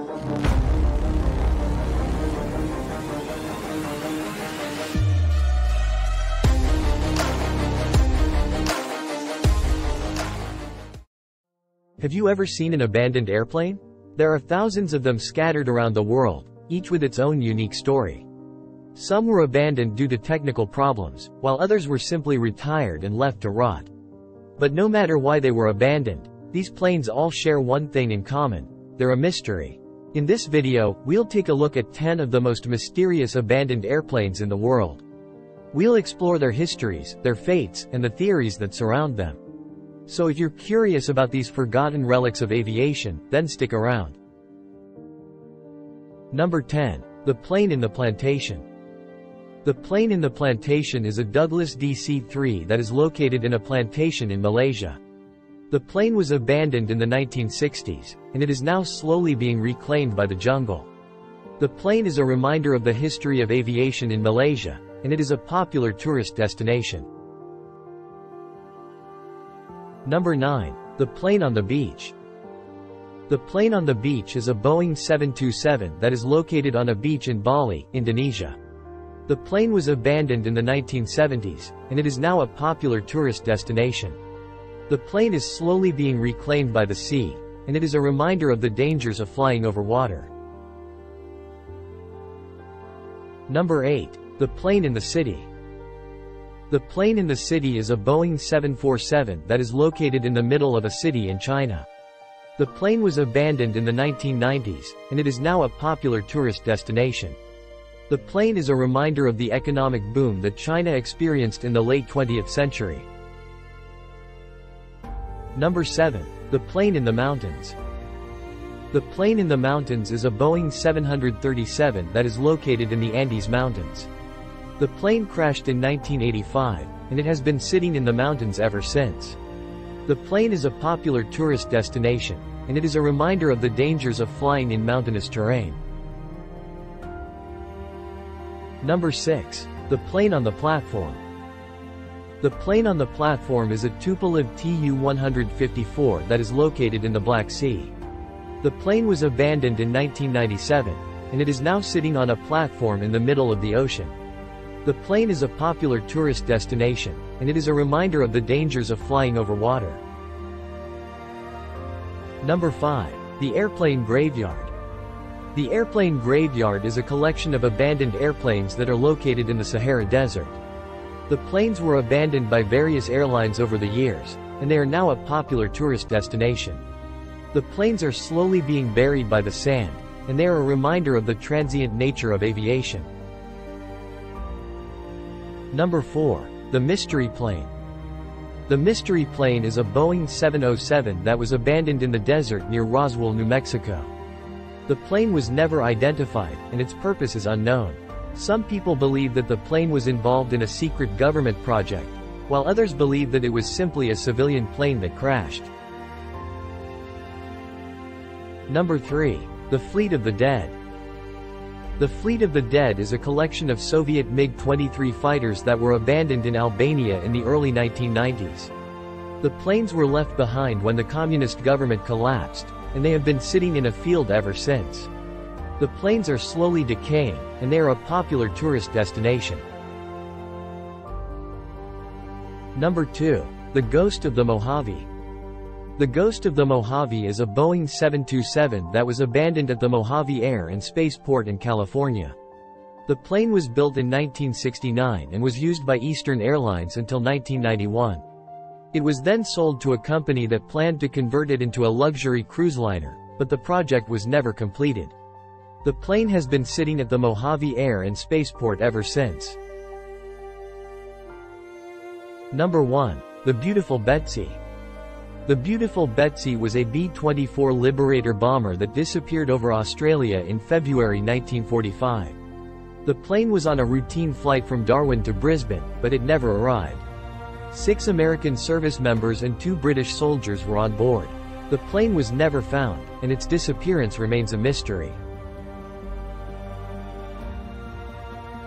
Have you ever seen an abandoned airplane? There are thousands of them scattered around the world, each with its own unique story. Some were abandoned due to technical problems, while others were simply retired and left to rot. But no matter why they were abandoned, these planes all share one thing in common. They're a mystery. In this video, we'll take a look at 10 of the most mysterious abandoned airplanes in the world. We'll explore their histories, their fates, and the theories that surround them. So if you're curious about these forgotten relics of aviation, then stick around. Number 10. The plane in the plantation. The plane in the plantation is a Douglas DC-3 that is located in a plantation in Malaysia. The plane was abandoned in the 1960s, and it is now slowly being reclaimed by the jungle. The plane is a reminder of the history of aviation in Malaysia, and it is a popular tourist destination. Number 9. The plane on the beach. The plane on the beach is a Boeing 727 that is located on a beach in Bali, Indonesia. The plane was abandoned in the 1970s, and it is now a popular tourist destination. The plane is slowly being reclaimed by the sea, and it is a reminder of the dangers of flying over water. Number 8. The plane in the city. The plane in the city is a Boeing 747 that is located in the middle of a city in China. The plane was abandoned in the 1990s, and it is now a popular tourist destination. The plane is a reminder of the economic boom that China experienced in the late 20th century. Number 7. The plane in the mountains. The plane in the mountains is a Boeing 737 that is located in the Andes Mountains. The plane crashed in 1985, and it has been sitting in the mountains ever since. The plane is a popular tourist destination, and it is a reminder of the dangers of flying in mountainous terrain. Number 6. The plane on the platform. The plane on the platform is a Tupolev Tu-154 that is located in the Black Sea. The plane was abandoned in 1997, and it is now sitting on a platform in the middle of the ocean. The plane is a popular tourist destination, and it is a reminder of the dangers of flying over water. Number 5. The Airplane Graveyard. The Airplane Graveyard is a collection of abandoned airplanes that are located in the Sahara Desert. The planes were abandoned by various airlines over the years, and they are now a popular tourist destination. The planes are slowly being buried by the sand, and they are a reminder of the transient nature of aviation. Number 4. The Mystery Plane. The Mystery Plane is a Boeing 707 that was abandoned in the desert near Roswell, New Mexico. The plane was never identified, and its purpose is unknown. Some people believe that the plane was involved in a secret government project, while others believe that it was simply a civilian plane that crashed. Number 3. The Fleet of the Dead. The Fleet of the Dead is a collection of Soviet MiG-23 fighters that were abandoned in Albania in the early 1990s. The planes were left behind when the communist government collapsed, and they have been sitting in a field ever since. The planes are slowly decaying, and they are a popular tourist destination. Number 2. The Ghost of the Mojave. The Ghost of the Mojave is a Boeing 727 that was abandoned at the Mojave Air and Spaceport in California. The plane was built in 1969 and was used by Eastern Airlines until 1991. It was then sold to a company that planned to convert it into a luxury cruise liner, but the project was never completed. The plane has been sitting at the Mojave Air and Spaceport ever since. Number 1. The Beautiful Betsy. The Beautiful Betsy was a B-24 Liberator bomber that disappeared over Australia in February 1945. The plane was on a routine flight from Darwin to Brisbane, but it never arrived. Six American service members and two British soldiers were on board. The plane was never found, and its disappearance remains a mystery.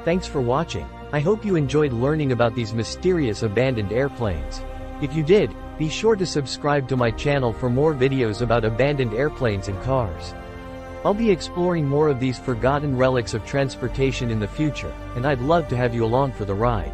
Thanks for watching. I hope you enjoyed learning about these mysterious abandoned airplanes. If you did, be sure to subscribe to my channel for more videos about abandoned airplanes and cars. I'll be exploring more of these forgotten relics of transportation in the future, and I'd love to have you along for the ride.